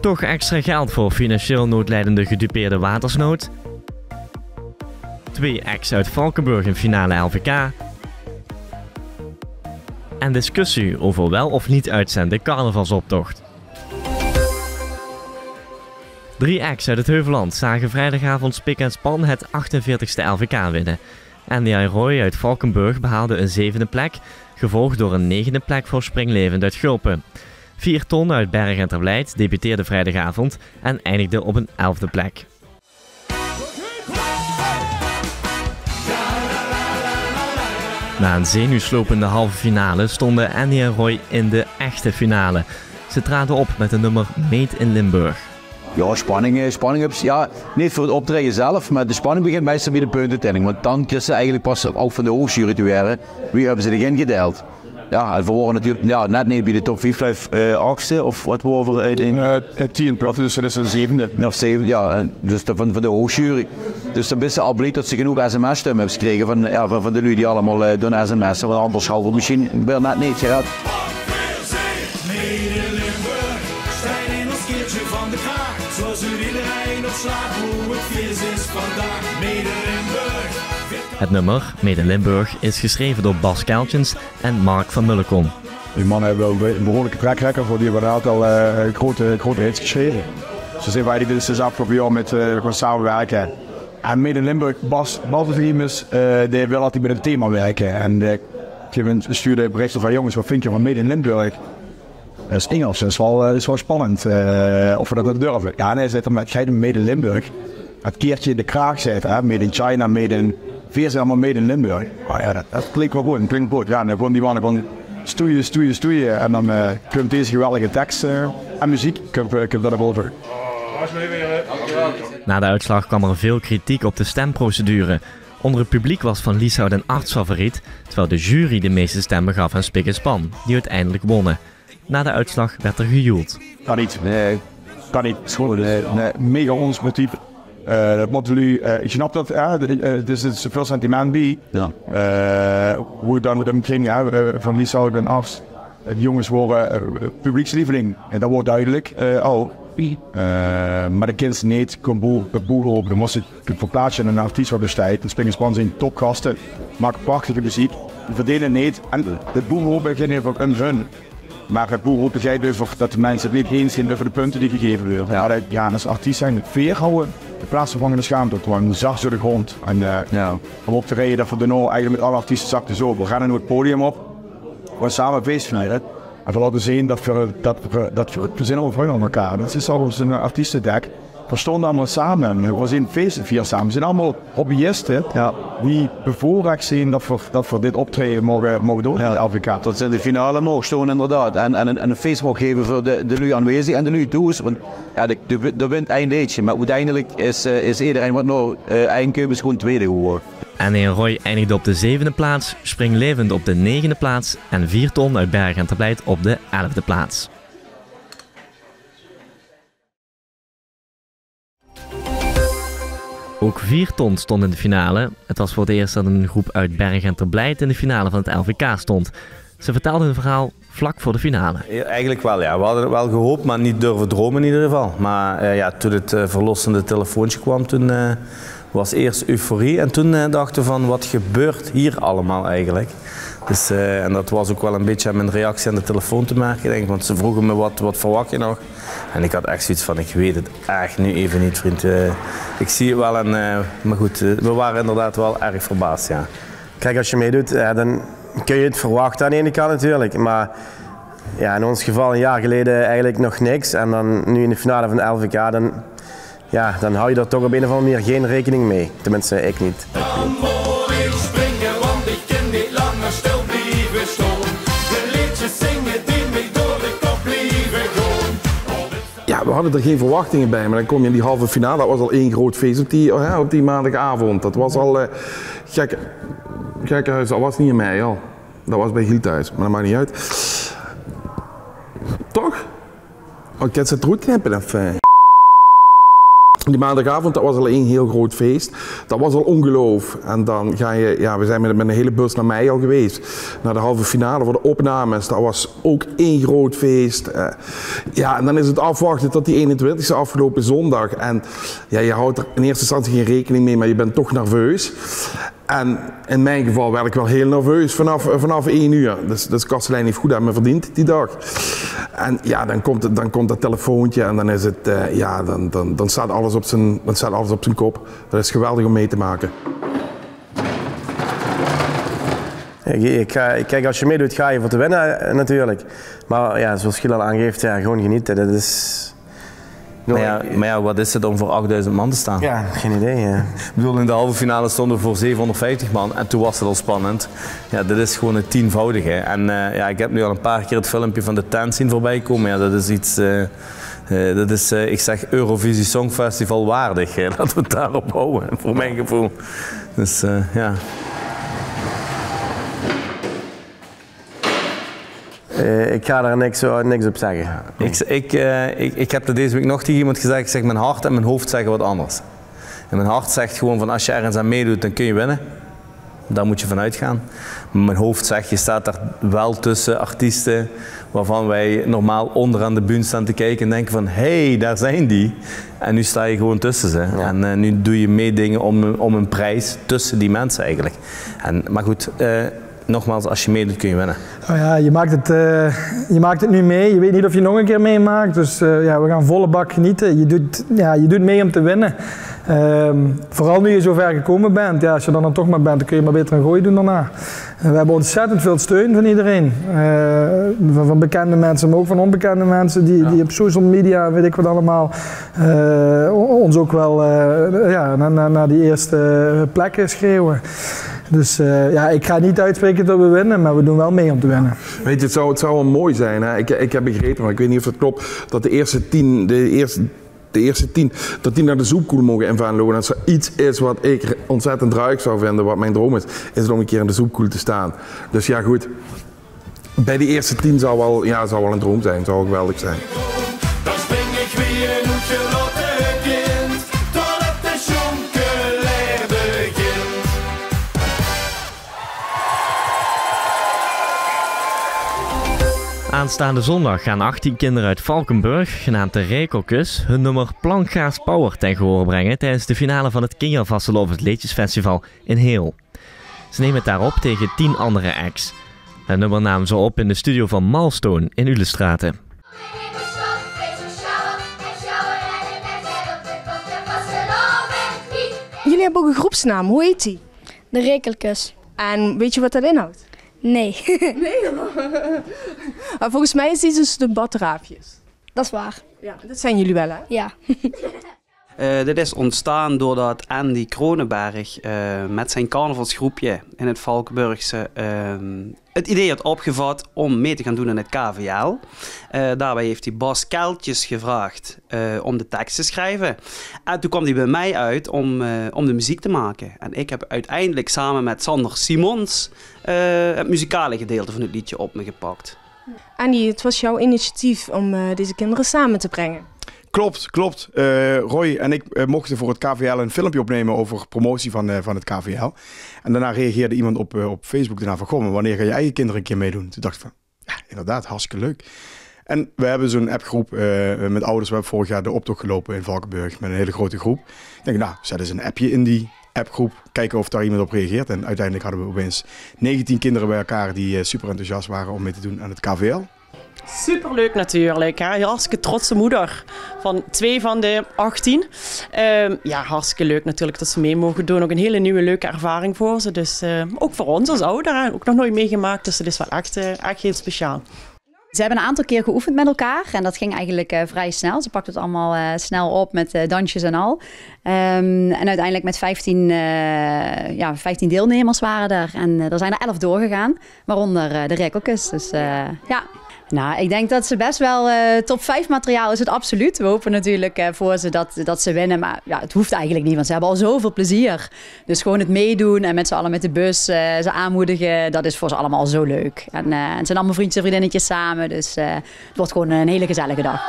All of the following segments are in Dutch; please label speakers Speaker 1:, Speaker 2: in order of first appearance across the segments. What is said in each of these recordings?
Speaker 1: Toch extra geld voor financieel noodlijdende gedupeerde watersnood. Twee ex uit Valkenburg in finale LVK. En discussie over wel of niet uitzenden carnavalsoptocht. Drie ex uit het Heuveland zagen vrijdagavond Spik en Span het 48ste LVK winnen. Andy Roy uit Valkenburg behaalde een zevende plek, gevolgd door een negende plek voor Springlevend uit Gulpen. Vier ton uit Berg en Tervlijt debuteerde vrijdagavond en eindigde op een elfde plek. Na een zenuwslopende halve finale stonden Andy en Roy in de echte finale. Ze traden op met een nummer Made in Limburg.
Speaker 2: Ja, spanning, eh, spanning ja, niet voor het optreden zelf, maar de spanning begint meestal bij de puntentelling. Want dan krijgen ze eigenlijk pas ook van de hoogjury. Wie hebben ze erin gedeeld? Ja, en we worden natuurlijk ja, net niet bij de top 5 uh, achtste of wat we over uiteen.
Speaker 3: Uh, tien prof, dus dat is een zevende.
Speaker 2: Ja, zeven, ja, dus de, van, van de hoogjury. Dus dan is ze al blij dat ze genoeg sms-stemmen hebben gekregen van, ja, van, van de lui die allemaal uh, doen sms'en. Want anders hadden we misschien wel net niet gehad.
Speaker 4: Het
Speaker 1: nummer, Mede Limburg, is geschreven door Bas Kuiltjens en Mark van Mullekom.
Speaker 3: Die mannen hebben wel een behoorlijke trackrekker voor die hebben een aantal uh, grote, grote hits geschreven. Ze zijn wij dus is met uh, samenwerken. En Mede Limburg, Bas, Bas is, uh, die wil altijd met het thema werken. En uh, stuurde berichten van jongens, wat vind je van Mede Limburg? Dat is Engels, dat is wel, is wel spannend of we dat durven. Ja, nee, zit er met in Limburg. Het keertje in de kraag zit, hè, Made in China, Made. Veer allemaal Made in Limburg. Oh, ja, dat, dat klinkt wel goed, klinkt goed. Ja, dan gewoon die mannen gewoon stoeien, stoeien, stoeien. En dan uh, komt deze geweldige tekst uh, en muziek, komt, komt dat over.
Speaker 1: Na de uitslag kwam er veel kritiek op de stemprocedure. Onder het publiek was Van Lieshout een arts favoriet, terwijl de jury de meeste stemmen gaf aan Spik en Span, die uiteindelijk wonnen. Na de uitslag werd er gejoeld.
Speaker 3: Kan niet. Nee, kan niet. Schoon, nee, nee, mega ons motief. Uh, dat uh, ik snap dat, ja, het is, veel sentiment bij. Ja. Hoe dan met hem ging, van Lieshout en Afs. De jongens worden publiekslieveling. En dat wordt duidelijk al. maar de kinderen niet kon boel op. Dan moest het verplaatsen in een artiest op de tijd. De Spingerspan zijn topgasten, maken prachtige muziek. Die verdienen niet. En de boel op beginnen ook een hun. Maar het boel begrijpt dus dat de mensen het niet eens zijn over de punten die gegeven worden. Ja, ja als artiest zijn veer houden. De plaatsvervangende schaamte, gewoon zacht door de grond. En uh, ja. om op te rijden dat we de nou eigenlijk met alle artiesten zakten zo. We gaan nu het podium op. We samen feest vieren. En we laten zien dat we, dat we, dat we, we zijn aan elkaar. Dat is al een artiestendek we stonden allemaal samen. We zijn feesten vier samen. We zijn allemaal hobbyisten ja. die bevoorrecht zijn dat we, dat we dit optreden mogen, mogen doen. Ja. LVK.
Speaker 2: Tot in de finale mogen stonden inderdaad. En, en, en een feest mogen geven voor de, de nu aanwezig en de nu toes. Want ja, de, de, de wint eindelijk. Maar uiteindelijk is, uh, is iedereen wat nou uh, eindkeus gewoon tweede geworden.
Speaker 1: En Roy eindigde op de zevende plaats, Springlevend op de negende plaats en Vierton uit Berg en Terblijt op de elfde plaats. Ook 4 ton stond in de finale. Het was voor het eerst dat een groep uit Berg en Terblijt in de finale van het LVK stond. Ze vertelden hun verhaal vlak voor de finale.
Speaker 5: Eigenlijk wel, ja. We hadden wel gehoopt, maar niet durven dromen in ieder geval. Maar uh, ja, toen het uh, verlossende telefoontje kwam, toen uh, was eerst euforie. En toen dachten we van, wat gebeurt hier allemaal eigenlijk? Dus, en dat was ook wel een beetje aan mijn reactie aan de telefoon te merken. Denk, want ze vroegen me, wat, wat verwacht je nog? En ik had echt zoiets van, ik weet het echt nu even niet, vriend. ik zie het wel, en, maar goed, we waren inderdaad wel erg verbaasd, ja.
Speaker 6: Kijk, als je meedoet, dan kun je het verwachten aan de ene kant natuurlijk. Maar ja, in ons geval een jaar geleden eigenlijk nog niks. En dan nu in de finale van de LVK, dan, ja, dan hou je er toch op een of andere manier geen rekening mee. Tenminste, ik niet.
Speaker 4: Ik springen,
Speaker 7: we hadden er geen verwachtingen bij, maar dan kom je in die halve finale. Dat was al één groot feest op die, maandagavond. Dat was al uh, gek. Gekkenhuis, dat was niet in mei al. Dat was bij Giel thuis, maar dat maakt niet uit. Toch? Oh, ik kan ze het. Die maandagavond, dat was al één heel groot feest. Dat was al ongeloof. En dan ga je, ja, we zijn met, een hele bus naar mij al geweest. Naar de halve finale voor de opnames. Dat was ook één groot feest. Eh, ja, en dan is het afwachten tot die 21ste afgelopen zondag. En ja, je houdt er in eerste instantie geen rekening mee, maar je bent toch nerveus. En in mijn geval werd ik wel heel nerveus vanaf, vanaf 1 uur. Dus, dus Kastelein heeft goed aan me verdiend die dag. En ja, dan komt, dan komt dat telefoontje en dan is het, eh, ja, dan, dan, dan, staat alles op zijn, dan staat alles op zijn kop. Dat is geweldig om mee te maken.
Speaker 6: Ik, ik kijk, als je meedoet, ga je voor te winnen eh, natuurlijk. Maar ja, zoals Gilal aangeeft, ja, gewoon genieten. Dat is...
Speaker 5: Maar ja, maar ja, wat is het om voor 8000 man te staan?
Speaker 6: Ja, geen idee. Ja.
Speaker 5: Ik bedoel, in de halve finale stonden we voor 750 man en toen was het al spannend. Ja, dit is gewoon het tienvoudige. En eh, ja, ik heb nu al een paar keer het filmpje van de tent zien voorbij komen. Ja, dat is iets, eh, eh, dat is, ik zeg, Eurovisie Songfestival waardig. Hè. Laten we het daarop houden, voor mijn gevoel. Dus ja.
Speaker 6: Uh, ik ga daar niks, niks op zeggen.
Speaker 5: Ik, ik, uh, ik, ik heb er deze week nog tegen iemand gezegd, ik zeg mijn hart en mijn hoofd zeggen wat anders. En mijn hart zegt gewoon van als je ergens aan meedoet, dan kun je winnen. Daar moet je vanuit gaan. Maar mijn hoofd zegt, je staat daar wel tussen artiesten waarvan wij normaal onderaan de bühne staan te kijken en denken van hé, hey, daar zijn die. En nu sta je gewoon tussen ze. Ja. En uh, nu doe je mee dingen om, om een prijs tussen die mensen eigenlijk. En, maar goed, nogmaals, als je meedoet kun je winnen.
Speaker 8: Oh ja, je, maakt het, uh, je maakt het nu mee. Je weet niet of je nog een keer meemaakt. Dus uh, ja, we gaan volle bak genieten. Je doet, ja, je doet mee om te winnen. Uh, vooral nu je zo ver gekomen bent. Ja, als je dan, dan toch maar bent, dan kun je maar beter een gooi doen daarna. we hebben ontzettend veel steun van iedereen. Uh, van, van, bekende mensen, maar ook van onbekende mensen die, ja. die op social media, weet ik wat allemaal, ons ook wel ja, naar, naar, naar die eerste plekken schreeuwen. Dus uh, ja, ik ga niet uitspreken dat we winnen, maar we doen wel mee om te winnen.
Speaker 7: Weet je, het zou, het zou wel mooi zijn. Hè? Ik, ik heb begrepen, maar ik weet niet of het klopt, dat de eerste tien, de eerste, de eerste tien, dat die naar de zoekkoel mogen in Venlo. En als er iets is wat ik ontzettend ruik zou vinden, wat mijn droom is, is om een keer in de zoekkoel te staan. Dus ja, goed. Bij de eerste tien zou wel, ja, zou wel een droom zijn, zou wel geweldig zijn.
Speaker 1: Aanstaande zondag gaan 18 kinderen uit Valkenburg, genaamd de Rekelkus, hun nummer Plankgaas Power ten gehoor brengen tijdens de finale van het Kinga het Leedjesfestival in Heel. Ze nemen het daarop tegen 10 andere acts. Het nummer namen ze op in de studio van Milestone in Ulestraten.
Speaker 9: Jullie hebben ook een groepsnaam, hoe heet die?
Speaker 10: De Rekelkus.
Speaker 9: En weet je wat dat inhoudt?
Speaker 10: Nee.
Speaker 9: Nee? maar volgens mij is die dus de badraafjes.
Speaker 10: Dat is waar.
Speaker 9: Ja, dat zijn jullie wel hè?
Speaker 10: Ja.
Speaker 11: Uh, dit is ontstaan doordat Andy Kronenberg uh, met zijn carnavalsgroepje in het Valkenburgse uh, het idee had opgevat om mee te gaan doen in het KVL. daarbij heeft hij Bas Keltjes gevraagd om de tekst te schrijven. En toen kwam hij bij mij uit om, om de muziek te maken. En ik heb uiteindelijk samen met Sander Simons het muzikale gedeelte van het liedje op me gepakt.
Speaker 9: Andy, het was jouw initiatief om deze kinderen samen te brengen.
Speaker 3: Klopt, klopt. Uh, Roy en ik uh, mochten voor het KVL een filmpje opnemen over promotie van, uh, van het KVL. En daarna reageerde iemand op, op Facebook daarna van, goh, wanneer ga je eigen kinderen een keer meedoen? Toen dacht ik van, ja, inderdaad, hartstikke leuk. En we hebben zo'n appgroep met ouders. We hebben vorig jaar de optocht gelopen in Valkenburg met een hele grote groep. Ik denk, nou, zet eens een appje in die appgroep, kijken of daar iemand op reageert. En uiteindelijk hadden we opeens 19 kinderen bij elkaar die super enthousiast waren om mee te doen aan het KVL.
Speaker 12: Superleuk natuurlijk. Hè? Hartstikke trotse moeder van twee van de 18. Uh, ja, hartstikke leuk natuurlijk dat ze mee mogen doen. Ook een hele nieuwe leuke ervaring voor ze. Dus uh, ook voor ons als ouder. Ook nog nooit meegemaakt. Dus het is wel echt, uh, echt heel speciaal.
Speaker 13: Ze hebben een aantal keer geoefend met elkaar en dat ging eigenlijk uh, vrij snel. Ze pakten het allemaal uh, snel op met dansjes en al. Um, en uiteindelijk met 15, ja, 15 deelnemers waren er. En er zijn er 11 doorgegaan, waaronder de rekkelkus. Dus ja, nou, ik denk dat ze best wel eh, top 5 materiaal is het absoluut. We hopen natuurlijk eh, voor ze dat, dat ze winnen. Maar ja, het hoeft eigenlijk niet, want ze hebben al zoveel plezier. Dus gewoon het meedoen en met z'n allen met de bus eh, ze aanmoedigen. Dat is voor ze allemaal zo leuk. En, en het zijn allemaal vriendjes en vriendinnetjes samen. Dus het wordt gewoon een hele gezellige dag.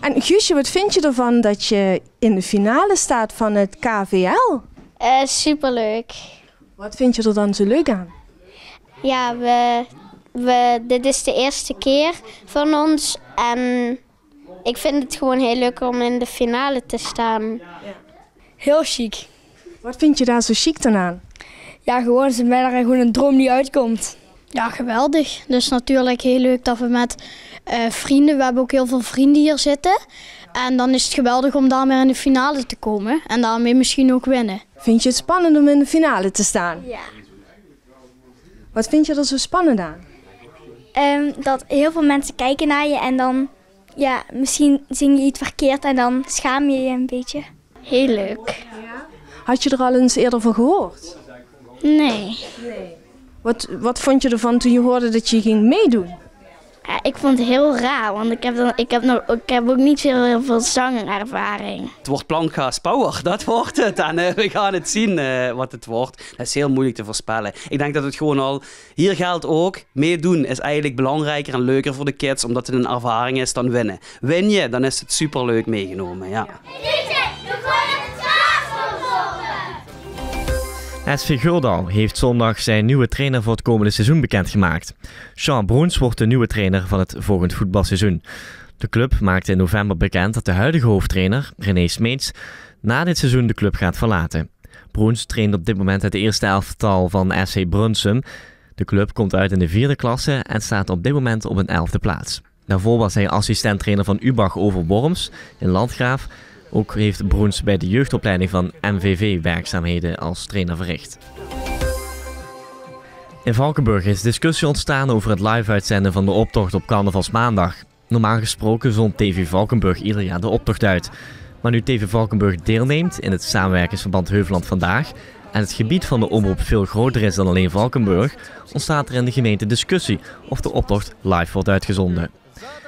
Speaker 9: En Guusje, wat vind je ervan dat je in de finale staat van het KVL?
Speaker 10: Eh, superleuk.
Speaker 9: Wat vind je er dan zo leuk aan?
Speaker 10: Ja, we, we, dit is de eerste keer van ons. En ik vind het gewoon heel leuk om in de finale te staan.
Speaker 14: Heel chic.
Speaker 9: Wat vind je daar zo chic dan aan?
Speaker 14: Ja, gewoon is bijna gewoon een droom die uitkomt.
Speaker 10: Ja, geweldig. Dus natuurlijk heel leuk dat we met eh, vrienden, we hebben ook heel veel vrienden hier zitten. En dan is het geweldig om daarmee in de finale te komen. En daarmee misschien ook winnen.
Speaker 9: Vind je het spannend om in de finale te staan?
Speaker 10: Ja.
Speaker 9: Wat vind je er zo spannend aan?
Speaker 10: Ehm, dat heel veel mensen kijken naar je en dan, ja, misschien zing je iets verkeerd en dan schaam je je een beetje. Heel leuk.
Speaker 9: Had je er al eens eerder van gehoord?
Speaker 10: Nee.
Speaker 9: Wat, wat vond je ervan toen je hoorde dat je ging meedoen?
Speaker 10: Ja, ik vond het heel raar, want ik heb, dan, ik heb, nog, ik heb ook niet zo heel veel zangervaring.
Speaker 11: Het wordt Plankgaas Power, dat wordt het. En eh, we gaan het zien eh, wat het wordt. Dat is heel moeilijk te voorspellen. Ik denk dat het gewoon al... Hier geldt ook, meedoen is eigenlijk belangrijker en leuker voor de kids, omdat het een ervaring is dan winnen. Win je, dan is het superleuk meegenomen, ja.
Speaker 1: SV Guldal heeft zondag zijn nieuwe trainer voor het komende seizoen bekendgemaakt. Jean Broens wordt de nieuwe trainer van het volgend voetbalseizoen. De club maakte in november bekend dat de huidige hoofdtrainer, René Smeets, na dit seizoen de club gaat verlaten. Broens traint op dit moment het eerste elftal van SC Brunsum. De club komt uit in de vierde klasse en staat op dit moment op een elfde plaats. Daarvoor was hij assistent-trainer van UBAG over Worms in Landgraaf. Ook heeft Broens bij de jeugdopleiding van MVV werkzaamheden als trainer verricht. In Valkenburg is discussie ontstaan over het live uitzenden van de optocht op carnavalsmaandag. Normaal gesproken zond TV Valkenburg ieder jaar de optocht uit. Maar nu TV Valkenburg deelneemt in het samenwerkingsverband Heuveland Vandaag en het gebied van de omroep veel groter is dan alleen Valkenburg, ontstaat er in de gemeente discussie of de optocht live wordt uitgezonden.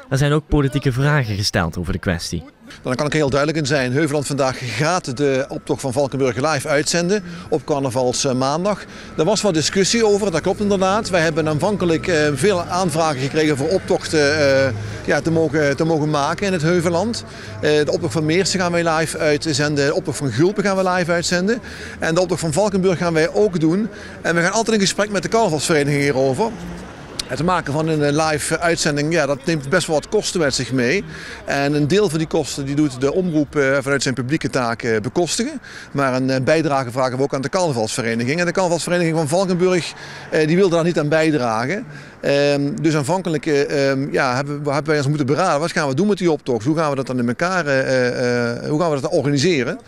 Speaker 1: Er zijn ook politieke vragen gesteld over de kwestie.
Speaker 15: Dan kan ik heel duidelijk in zijn. Heuveland vandaag gaat de optocht van Valkenburg live uitzenden op carnavalsmaandag. Er was wat discussie over, dat klopt inderdaad. Wij hebben aanvankelijk eh, veel aanvragen gekregen voor optochten eh, ja, te, mogen, te mogen maken in het Heuveland. Eh, de optocht van Meersen gaan wij live uitzenden. De optocht van Gulpen gaan we live uitzenden. En de optocht van Valkenburg gaan wij ook doen. En we gaan altijd in gesprek met de carnavalsvereniging hierover. Het maken van een live uitzending, ja, dat neemt best wel wat kosten met zich mee. En een deel van die kosten die doet de omroep eh, vanuit zijn publieke taken bekostigen. Maar een eh, bijdrage vragen we ook aan de carnavalsvereniging. En de carnavalsvereniging van Valkenburg eh, die wilde daar niet aan bijdragen. Ehm, dus aanvankelijk ehm, ja, hebben, hebben wij ons moeten beraden. Wat gaan we doen met die optocht? Hoe gaan we dat dan in elkaar, hoe gaan we dat dan organiseren?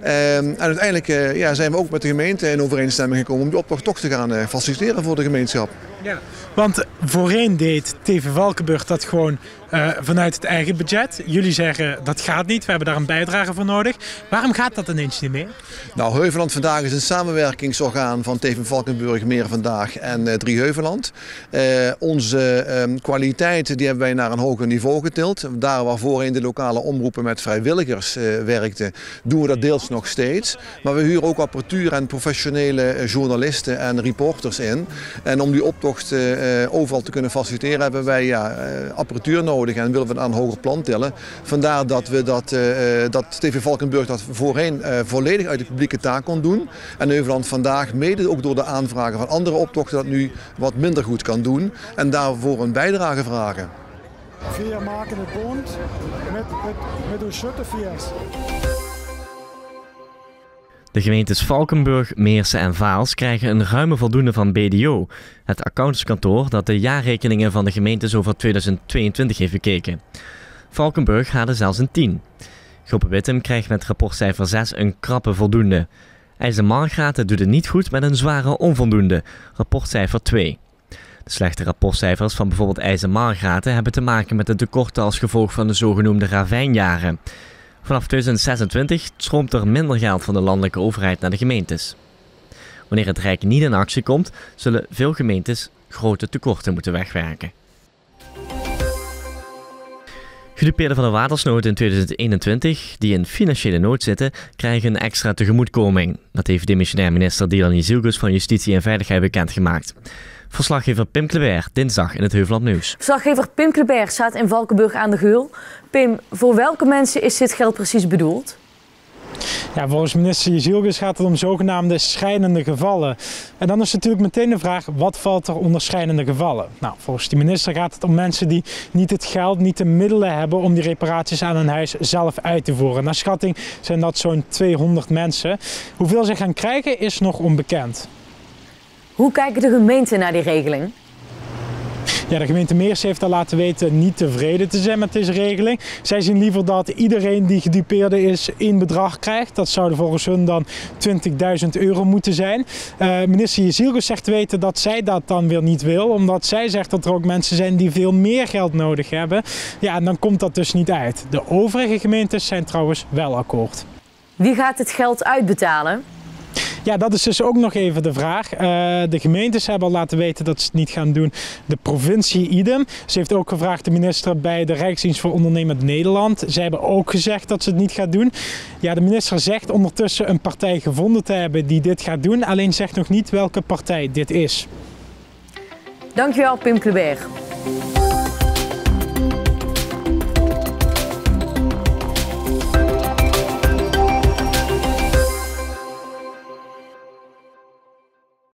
Speaker 15: Ehm, en uiteindelijk ja, zijn we ook met de gemeente in overeenstemming gekomen om die optocht toch te gaan faciliteren voor de gemeenschap.
Speaker 16: Ja, want voorheen deed TV Valkenburg dat gewoon uh, vanuit het eigen budget. Jullie zeggen dat gaat niet, we hebben daar een bijdrage voor nodig. Waarom gaat dat ineens niet meer?
Speaker 15: Nou, Heuveland Vandaag is een samenwerkingsorgaan van TV Valkenburg, Meer Vandaag en uh, Heuveland. Uh, onze uh, kwaliteiten die hebben wij naar een hoger niveau getild. Daar waar voorheen de lokale omroepen met vrijwilligers werkten, doen we dat deels nog steeds. Maar we huren ook apparatuur en professionele journalisten en reporters in. En om die optocht overal te kunnen faciliteren hebben wij ja, apparatuur nodig en willen we aan een hoger plan tillen. Vandaar dat, we dat, uh, dat TV Valkenburg dat voorheen uh, volledig uit de publieke taak kon doen. En Neuveland vandaag, mede ook door de aanvragen van andere optochten, dat nu wat minder goed kan doen. En daarvoor een bijdrage vragen.
Speaker 17: Vier maken het bond met, met, met de.
Speaker 1: De gemeentes Valkenburg, Meersen en Vaals krijgen een ruime voldoende van BDO, het accountantskantoor dat de jaarrekeningen van de gemeentes over 2022 heeft bekeken. Valkenburg haalde zelfs een 10. Groepen Wittem krijgt met rapportcijfer 6 een krappe voldoende. IJzermargraten doet het niet goed met een zware onvoldoende, rapportcijfer 2. De slechte rapportcijfers van bijvoorbeeld IJzermargraten hebben te maken met de tekorten als gevolg van de zogenoemde ravijnjaren. Vanaf 2026 stroomt er minder geld van de landelijke overheid naar de gemeentes. Wanneer het Rijk niet in actie komt, zullen veel gemeentes grote tekorten moeten wegwerken. Gedupeerden van de watersnood in 2021 die in financiële nood zitten, krijgen een extra tegemoetkoming. Dat heeft demissionair minister Dylan Zielgus van Justitie en Veiligheid bekendgemaakt. Verslaggever Pim Kleber, dinsdag in het Heuveland Nieuws.
Speaker 18: Verslaggever Pim Kleber staat in Valkenburg aan de Geul. Pim, voor welke mensen is dit geld precies bedoeld?
Speaker 16: Ja, volgens minister Jezielgus gaat het om zogenaamde schrijnende gevallen. En dan is natuurlijk meteen de vraag, wat valt er onder schrijnende gevallen? Nou, volgens die minister gaat het om mensen die niet het geld, niet de middelen hebben om die reparaties aan hun huis zelf uit te voeren. Naar schatting zijn dat zo'n 200 mensen. Hoeveel ze gaan krijgen is nog onbekend.
Speaker 18: Hoe kijken de gemeenten naar die regeling?
Speaker 16: Ja, de gemeente Meers heeft al laten weten niet tevreden te zijn met deze regeling. Zij zien liever dat iedereen die gedupeerde is één bedrag krijgt. Dat zou volgens hun dan 20.000 euro moeten zijn. Uh, minister Jezielgus zegt weten dat zij dat dan weer niet wil. Omdat zij zegt dat er ook mensen zijn die veel meer geld nodig hebben. Ja, en dan komt dat dus niet uit. De overige gemeentes zijn trouwens wel akkoord.
Speaker 18: Wie gaat het geld uitbetalen?
Speaker 16: Ja, dat is dus ook nog even de vraag. Uh, de gemeentes hebben al laten weten dat ze het niet gaan doen. De provincie idem. Ze heeft ook gevraagd de minister bij de Rijksdienst voor Ondernemend Nederland. Zij hebben ook gezegd dat ze het niet gaat doen. Ja, de minister zegt ondertussen een partij gevonden te hebben die dit gaat doen. Alleen zegt nog niet welke partij dit is.
Speaker 18: Dankjewel Pim Kleber.